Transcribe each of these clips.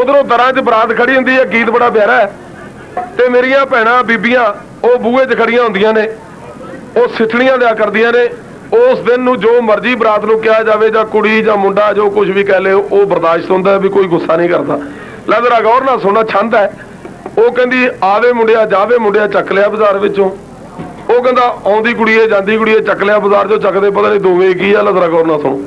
ਉਧਰੋਂ ਦਰਾਂ 'ਚ ਬਰਾਤ ਖੜੀ ਹੁੰਦੀ ਹੈ ਗੀਤ ਬੜਾ ਪਿਆਰਾ ਹੈ। ਤੇ ਮੇਰੀਆਂ ਭੈਣਾਂ, ਬੀਬੀਆਂ, ਉਹ ਬੂਹੇ 'ਚ ਖੜੀਆਂ ਹੁੰਦੀਆਂ ਨੇ। ਉਹ ਸਿੱਠਣੀਆਂ ਲਿਆ ਕਰਦੀਆਂ ਨੇ। ਉਸ ਦਿਨ ਨੂੰ ਜੋ ਮਰਜ਼ੀ ਬਰਾਤ ਨੂੰ ਕਿਹਾ ਜਾਵੇ, ਜਾਂ ਕੁੜੀ, ਜਾਂ ਮੁੰਡਾ, ਜੋ ਕੁਝ ਵੀ ਕਹਿ ਲੇ, ਉਹ ਬਰਦਾਸ਼ਤ ਹੁੰਦਾ ਵੀ ਕੋਈ ਗੁੱਸਾ ਨਹੀਂ ਕਰਦਾ। ਲੈ ਜ਼ਰਾ ਗੌਰ ਨਾਲ ਸੁਣਨਾ ਛੰਦ ਹੈ। ਉਹ ਕਹਿੰਦੀ, ਆਵੇ ਮੁੰਡਿਆ, ਜਾਵੇ ਮੁੰਡਿਆ, ਚੱਕ ਲਿਆ ਬਾਜ਼ਾਰ ਵਿੱਚੋਂ। ਉਹ ਕਹਿੰਦਾ, ਆਉਂਦੀ ਕੁੜੀਏ ਜਾਂਦੀ ਕੁੜੀਏ ਚੱਕ ਲਿਆ ਬਾਜ਼ਾਰ ਚੋਂ, ਚੱਕਦੇ ਪਤਾ ਨਹੀਂ ਦੋਵੇਂ ਕੀ ਆ। ਲੈ ਜ਼ਰਾ ਗੌਰ ਨਾਲ ਸੁਣੋ।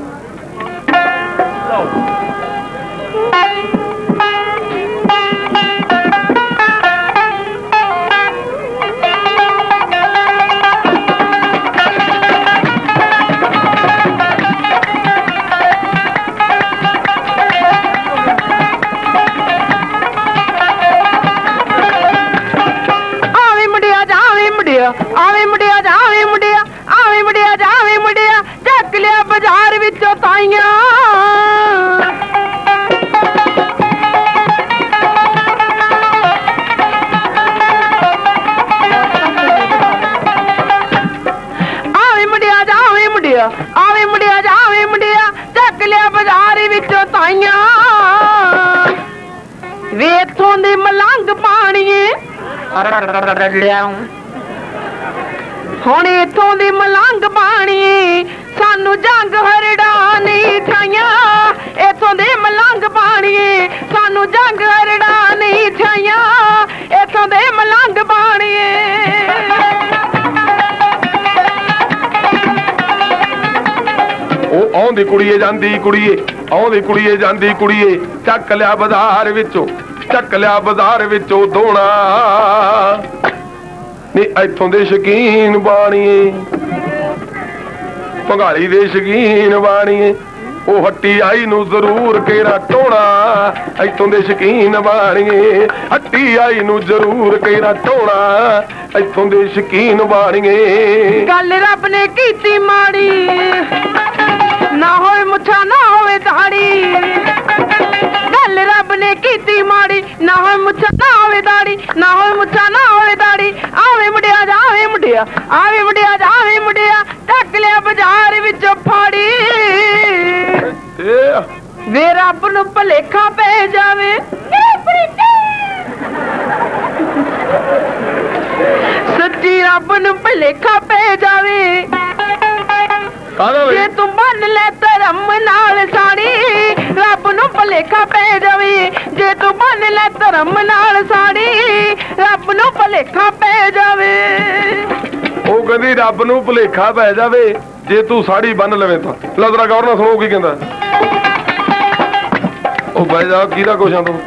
ਹੁਣ ਇਥੋਂ ਦੀ ਮਲੰਗ ਪਾਣੀ ਸਾਨੂੰ ਜੰਗ ਹਰੜਾ ਨਹੀਂ ਇਥੋਂ ਦੇ ਮਲੰਗ ਪਾਣੀ ਸਾਨੂੰ ਜੰਗ ਹਰੜਾ ਨਹੀਂ ਇਥੋਂ ਦੇ ਮਲੰਗ ਪਾਣੀ ਉਹ ਆਉਂਦੀ ਕੁੜੀਏ, ਜਾਂਦੀ ਕੁੜੀਏ, ਆਉਂਦੀ ਕੁੜੀਏ, ਜਾਂਦੀ ਕੁੜੀਏ, ਚੱਕ ਲਿਆ ਬਾਜ਼ਾਰ ਵਿੱਚੋਂ, ਚੱਕ ਲਿਆ ਬਾਜ਼ਾਰ ਵਿੱਚੋਂ ਦੋਣਾ ਨੀ ਇੱਥੋਂ ਦੇ ਸ਼ਕੀਨ ਬਾਣੀਏ। ਭੰਗਾਲੀ ਦੇ ਸ਼ਕੀਨ ਬਾਣੀਏ ਉਹ ਹੱਟੀ ਆਈ ਨੂੰ ਜ਼ਰੂਰ ਕੇਰਾ ਟੋਣਾ। ਇੱਥੋਂ ਦੇ ਸ਼ਕੀਨ ਬਾਣੀਏ ਹੱਟੀ ਆਈ ਨੂੰ ਜ਼ਰੂਰ ਕੇਰਾ ਟੋਣਾ। ਇੱਥੋਂ ਦੇ ਸ਼ਕੀਨ ਬਾਣੀਏ ਗੱਲ ਰੱਬ ਨੇ ਕੀਤੀ ਮਾੜੀ। ਨਾ ਹੋਏ ਮੁੱਛਾ, ਨਾ ਹੋਵੇ ਦਾੜੀ। ਮਾੜੀ ਨਾ ਹੋਏ ਮੁੱਛਾਂ ਨਾ ਹੋਵੇ ਦਾੜੀ ਨਾ ਹੋਏ ਮੁੱਛਾਂ ਨਾ ਹੋਵੇ ਦਾੜੀ। ਆਵੇ ਮੁੰਡਿਆ ਜਾਵੇ ਮੁੰਡਿਆ ਆਵੇ ਮੁੰਡਿਆ ਜਾਵੇ ਮੁੰਡਿਆ ਟੱਕ ਲਿਆ ਬਾਜ਼ਾਰ ਵਿੱਚੋਂ ਫਾੜੀ। ਵੇ ਰੱਬ ਨੂੰ ਭਲੇਖਾ ਪੈ ਜਾਵੇ। ਸੱਚੀ ਰੱਬ ਨੂੰ ਭਲੇਖਾ ਪੈ ਜਾਵੇ। ਜੇ ਤੂੰ ਬੰਨ ਲੈ ਧਰਮ ਨਾਲ ਸਾੜੀ ਭਲੇਖਾ ਪੈ ਜਾਵੇ। ਜੇ ਤੂੰ ਬੰਨ ਲੈ ਧਰਮ ਨਾਲ ਸਾੜੀ, ਰੱਬ ਨੂੰ ਭਲੇਖਾ ਪੈ ਜਾਵੇ। ਉਹ ਕਹਿੰਦੀ, ਰੱਬ ਨੂੰ ਭੁਲੇਖਾ ਪੈ ਜਾਵੇ, ਜੇ ਤੂੰ ਸਾੜੀ ਬੰਨ ਲਵੇਂ ਤਾਂ। ਲਓ ਜ਼ਰਾ ਗੌਰ ਨਾਲ ਸੁਣੋ ਕੀ ਕਹਿੰਦਾ। ਉਹ ਬਹਿ ਜਾ, ਕਿਹਦਾ ਕੁਛ ਤੂੰ?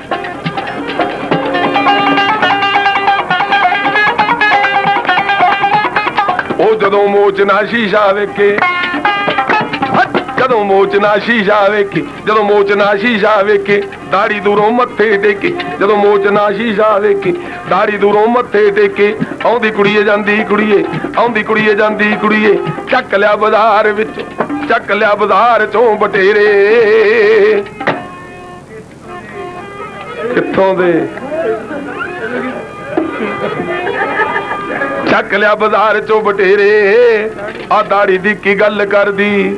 ਉਹ ਜਦੋਂ ਮੋਚ ਨਾ ਸ਼ੀਸ਼ਾ ਵੇਖੇ ਜਦੋਂ ਮੋਚ ਨਾ ਸ਼ੀਸ਼ਾ ਵੇਖੇ, ਜਦੋਂ ਮੋਚ ਨਾ ਸ਼ੀਸ਼ਾ ਵੇਖੇ, ਦਾੜੀ ਦੂਰੋਂ ਮੱਥੇ ਟੇਕੇ। ਜਦੋਂ ਮੋਚ ਨਾ ਸ਼ੀਸ਼ਾ ਵੇਖੇ, ਦਾੜੀ ਦੂਰੋਂ ਮੱਥੇ ਟੇਕੇ। ਆਉਂਦੀ ਕੁੜੀਏ ਜਾਂਦੀ ਕੁੜੀਏ, ਆਉਂਦੀ ਕੁੜੀਏ ਜਾਂਦੀ ਕੁੜੀਏ। ਚੱਕ ਲਿਆ ਬਾਜ਼ਾਰ ਵਿੱਚ, ਚੱਕ ਲਿਆ ਬਾਜ਼ਾਰ ਚੋਂ ਬਟੇਰੇ। ਕਿੱਥੋਂ ਦੇ? ਚੱਕ ਲਿਆ ਬਾਜ਼ਾਰ ਚੋਂ ਬਟੇਰੇ। ਆ ਦਾੜੀ ਦੀ ਕੀ ਗੱਲ ਕਰਦੀ?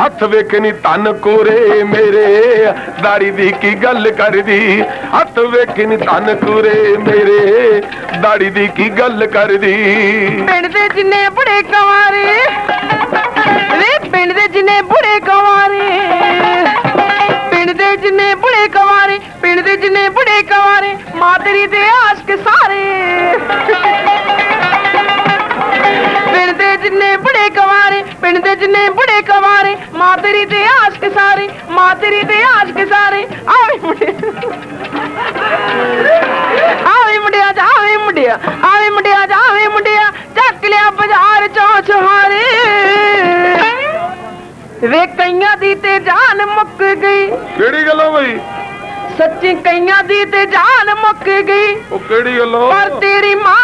ਹੱਥ ਵੇਖ ਨੀ ਧਨ ਕੋਰੇ ਮੇਰੇ, ਦਾੜੀ ਦੀ ਕੀ ਗੱਲ ਕਰਦੀ? ਹੱਥ ਵੇਖ ਨੀ ਧਨ ਕੋਰੇ ਮੇਰੇ, ਦਾੜੀ ਦੀ ਕੀ ਗੱਲ ਕਰਦੀ? ਪਿੰਡ ਦੇ ਜਿੰਨੇ ਬੁੜੇ ਕਵਾਰੇ, ਵੇ ਪਿੰਡ ਦੇ ਜਿੰਨੇ ਬੁੜੇ ਕਵਾਰੇ, ਪਿੰਡ ਦੇ ਜਿੰਨੇ ਬੁੜੇ ਕਵਾਰੇ, ਪਿੰਡ ਦੇ ਜਿੰਨੇ ਬੁੜੇ ਕਵਾਰੇ, ਮਾਦਰੀ ਦੇ ਆਸ਼ਕ ਸਾਰੇ ਪਿੰਡ ਦੇ ਜਿੰਨੇ ਬੁੜੇ ਕਵਾਰੇ ਮਾਦਰੀ ਦੇ ਆਸ਼ਕ ਸਾਰੇ ਮਾਦਰੀ ਦੇ ਆਸ਼ਕ ਸਾਰੇ। ਆਵੇ ਮੁੰਡੇ ਆਵੇ ਮੁੰਡਿਆ ਜਾਵੇ ਮੁੰਡਿਆ ਆਵੇ ਮੁੰਡਿਆ ਜਾਵੇ ਮੁੰਡਿਆ ਚੱਕ ਲਿਆ ਬਾਜ਼ਾਰ ਚੋਂ ਛੁਹਾਰੇ ਵੇ ਕਈਆਂ ਦੀ ਤੇ ਜਾਨ ਮੁੱਕ ਗਈ। ਕਿਹੜੀ ਗੱਲੋਂ ਬਈ? ਸੱਚੀ ਕਈਆਂ ਦੀ ਤੇ ਜਾਨ ਮੁੱਕ ਗਈ। ਉਹ ਕਿਹੜੀ ਗੱਲੋਂ? ਪਰ ਤੇਰੀ ਮਾਂ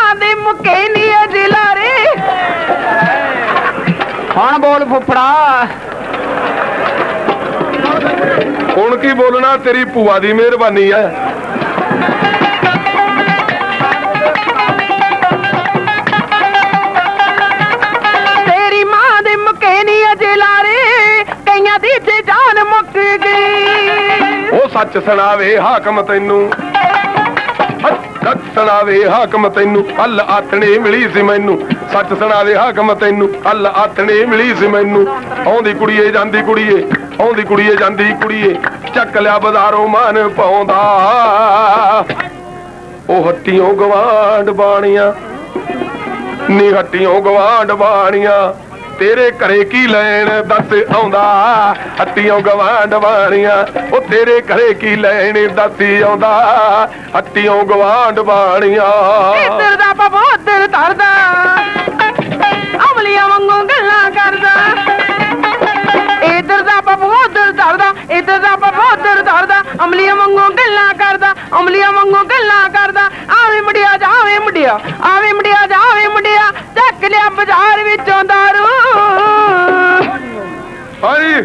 ਫੁੱਫੜਾ ਹੁਣ ਕੀ ਬੋਲਣਾ ਤੇਰੀ ਭੂਆ ਦੀ ਮਿਹਰਬਾਨੀ ਹੈ ਤੇਰੀ ਮਾਂ ਦੇ ਮੁੱਕੇ ਨਹੀਂ ਅਜੇ ਲਾਰੇ ਕਈਆਂ ਦੀ ਤੇ ਜਾਨ ਮੁੱਕ ਗਈ। ਉਹ ਸੱਚ ਸੁਣਾਵੇ ਹਾਕਮ ਤੈਨੂੰ। ਸੱਚ ਸੁਣਾਵੇ ਹਾਕਮ ਤੈਨੂੰ ਹੱਲ ਆਥਣੇ ਮਿਲੀ ਸੀ ਮੈਨੂੰ। ਸੱਚ ਸੁਣਾਵੇ ਹਾਕਮ ਤੈਨੂੰ ਹੱਲ ਆਥਣੇ ਮਿਲੀ ਸੀ ਮੈਨੂੰ। ਆਉਂਦੀ ਕੁੜੀਏ ਜਾਂਦੀ ਕੁੜੀਏ, ਆਉਂਦੀ ਕੁੜੀਏ ਜਾਂਦੀ ਕੁੜੀਏ, ਚੱਕ ਲਿਆ ਬਜ਼ਾਰੋਂ ਮਨ ਪਾਉਂਦਾ। ਉਹ ਹੱਟੀਆਂ ਗਵਾਂਡ ਬਾਣੀਆਂ, ਨੀ ਹੱਟੀਆਂ ਗਵਾਂਡ ਬਾਣੀਆਂ। ਤੇਰੇ ਘਰੇ ਕੀ ਲੈਣ? ਦੱਸ ਆਉਂਦਾ। ਹੱਟੀਆਂ ਗਵਾਂਡ ਬਾਣੀਆਂ ਉਹ ਤੇਰੇ ਘਰੇ ਕੀ ਲੈਣ? ਦੱਸ ਆਉਂਦਾ। ਹੱਟੀਆਂ ਗਵਾਂਡ ਬਾਣੀਆਂ ਇੱਧਰ ਦਾ ਬਾਬਾ ਉੱਧਰ ਧਰਦਾ। ਅਮਲੀਆਂ ਵਾਂਗੂ ਗੱਲਾਂ ਕਰਦਾ।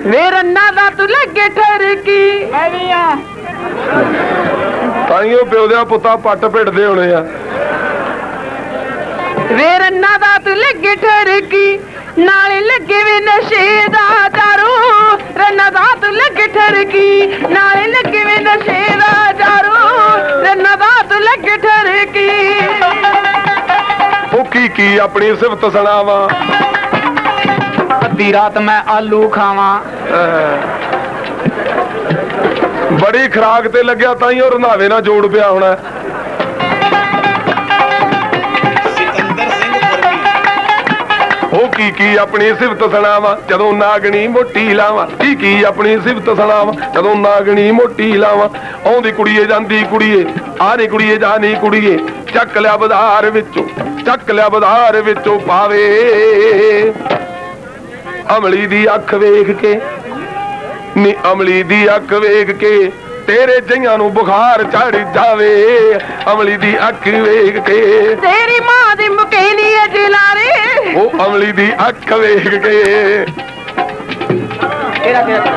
ਵੇ ਰੰਨਾ ਦਾ ਤੂੰ ਲੱਗੇ ਠਰਕੀ ਮੈਂ ਵੀ ਆ। ਤਾਈਓ ਪਿਓ ਦੇ ਪੁੱਤਾਂ ਪੱਟ ਭਿੜਦੇ ਹੋਣੇ ਆ। ਵੇ ਰੰਨਾ ਦਾ ਤੂੰ ਲੱਗੇ ਠਰਕੀ ਨਾਲੇ ਲੱਗੇ ਵੇ ਨਸ਼ੇ ਦਾ ਦਾਰੂ। ਰੰਨਾ ਦਾ ਤੂੰ ਲੱਗੇ ਠਰਕੀ ਨਾਲੇ ਲੱਗੇ ਵੇ ਨਸ਼ੇ ਦਾ ਦਾਰੂ। ਰੰਨਾ ਦਾ ਤੂੰ ਲੱਗੇ ਠਰਕੀ ਉਹ ਕੀ ਕੀ ਆਪਣੀ ਸਿਫਤ ਸੁਣਾਵਾ? ਅੱਧੀ ਰਾਤ ਮੈਂ ਆਲੂ ਖਾਵਾਂ। ਬੜੀ ਖਰਾਕ ਤੇ ਲੱਗਿਆ ਤਾਈਓ ਰੰਧਾਵੇ ਨਾਲ ਜੋੜ ਪਿਆ ਹੋਣਾ। ਸਿਕੰਦਰ ਸਿੰਘ ਫਰਮੀ ਉਹ ਕੀ ਕੀ ਆਪਣੀ ਸਿਫਤ ਸੁਣਾਵਾ ਜਦੋਂ ਨਾਗਣੀ ਮੋਟੀ ਲਾਵਾਂ। ਕੀ ਕੀ ਆਪਣੀ ਸਿਫਤ ਸੁਣਾਵਾ ਜਦੋਂ ਨਾਗਣੀ ਮੋਟੀ ਲਾਵਾਂ। ਆਉਂਦੀ ਕੁੜੀਏ ਜਾਂਦੀ ਕੁੜੀਏ ਆ ਨੀ ਕੁੜੀਏ ਜਾ ਨੀ ਕੁੜੀਏ। ਚੱਕ ਲਿਆ ਬਾਜ਼ਾਰ ਵਿੱਚੋਂ ਚੱਕ ਲਿਆ ਬਾਜ਼ਾਰ ਵਿੱਚੋਂ ਪਾਵੇ। ਅਮਲੀ ਦੀ ਅੱਖ ਵੇਖ ਕੇ ਨੀ ਅਮਲੀ ਦੀ ਅੱਖ ਵੇਖ ਕੇ ਤੇਰੇ ਜਈਆਂ ਨੂੰ ਬੁਖਾਰ ਚੜ ਜਾਵੇ ਅਮਲੀ ਦੀ ਅੱਖ ਵੇਖ ਕੇ। ਤੇਰੀ ਮਾਂ ਦੀ ਮੁਕੇਲੀ ਐ ਜਲਾਰੇ। ਉਹ ਅਮਲੀ ਦੀ ਅੱਖ ਵੇਖ ਕੇ। ਕਿਹੜਾ ਕਿਹੜਾ?